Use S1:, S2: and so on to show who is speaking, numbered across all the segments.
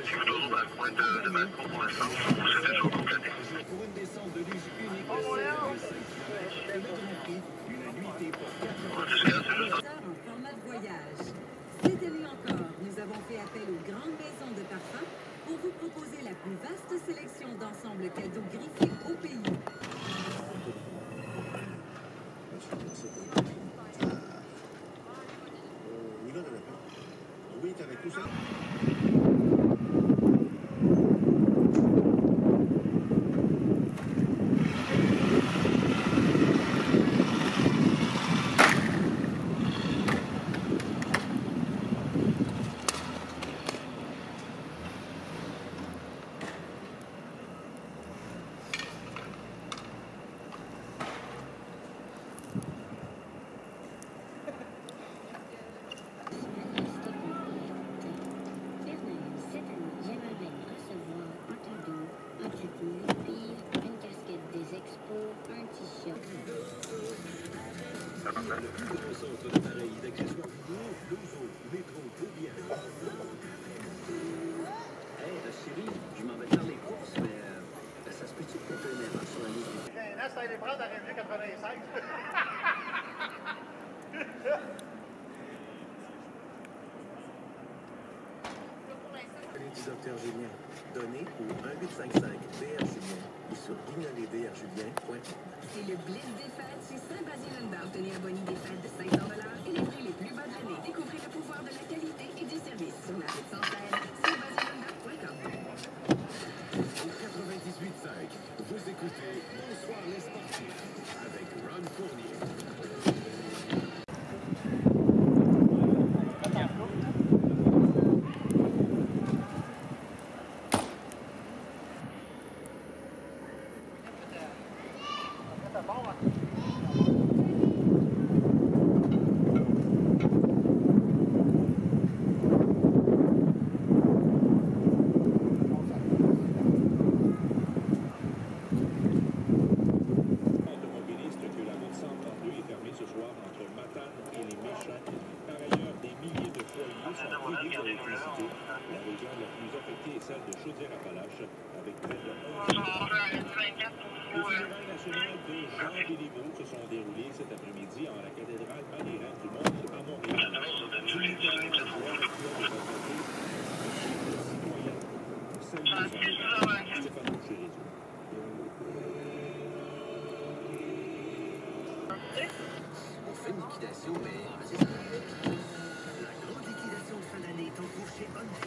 S1: pour l'instant, ou c'est déjà complété.
S2: Pour une descente de luge unique de 7,5 une nuitée pour 80
S1: Jusqu'à c'est juste
S3: en format de voyage. Cette année encore, nous avons fait appel aux grandes maisons de parfums pour vous proposer la plus vaste sélection d'ensembles cadeaux griffés au pays.
S4: Docteur Julien. Donnez au 1855 DR Julien ou sur guignoletdrjulien.com.
S3: C'est le Blitz des fêtes chez Saint-Basile Obtenez un bonus des fêtes de 500 et les prix les plus bas de La
S5: région la plus affectée est celle de Chaudière-Appalaches, avec près de 11 Les de Jean se sont déroulées cet après-midi en la cathédrale du Monde à Montréal.
S6: On fait une liquidation, mais c'est ça. La grande liquidation de fin d'année est en cours chez Hyundai.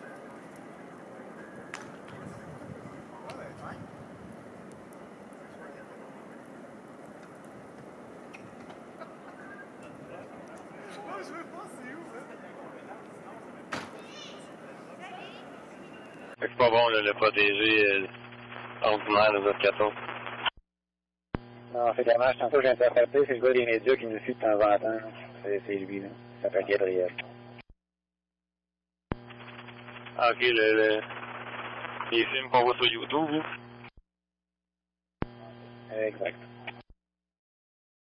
S7: C'est pas bon, là, le protégé euh, ordinaire de 14.
S8: Non, c'est dommage. Tantôt, j'ai interprété, c'est le gars des médias qui nous suit de temps en temps. C'est lui, là. Ça s'appelle Gabriel.
S7: Ah, ok, le, le... les films qu'on voit sur YouTube, là.
S8: Exact.